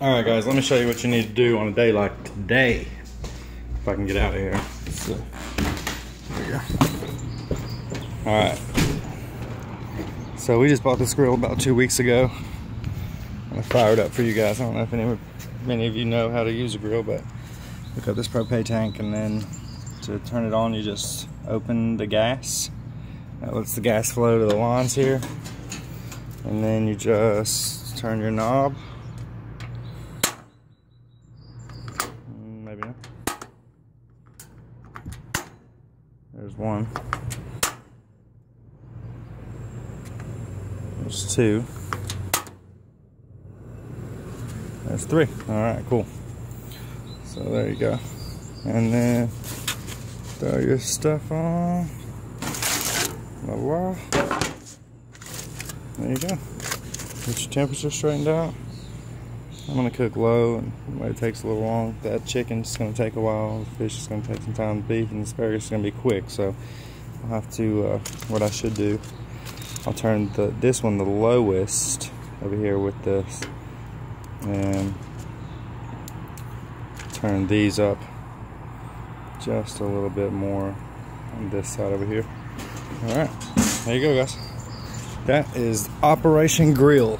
All right, guys, let me show you what you need to do on a day like today. If I can get out of here. So, there you go. All right. So we just bought this grill about two weeks ago. I'm gonna fire it up for you guys. I don't know if any, many of you know how to use a grill, but hook up this propane tank and then to turn it on, you just open the gas. That lets the gas flow to the lines here. And then you just turn your knob There's one. There's two. There's three. All right, cool. So there you go. And then throw your stuff on. La There you go. Get your temperature straightened out. I'm gonna cook low and it takes a little long. That chicken's gonna take a while, the fish is gonna take some time, the beef and the asparagus is gonna be quick. So I'll have to, uh, what I should do, I'll turn the this one the lowest over here with this and turn these up just a little bit more on this side over here. All right, there you go guys. That is Operation Grill.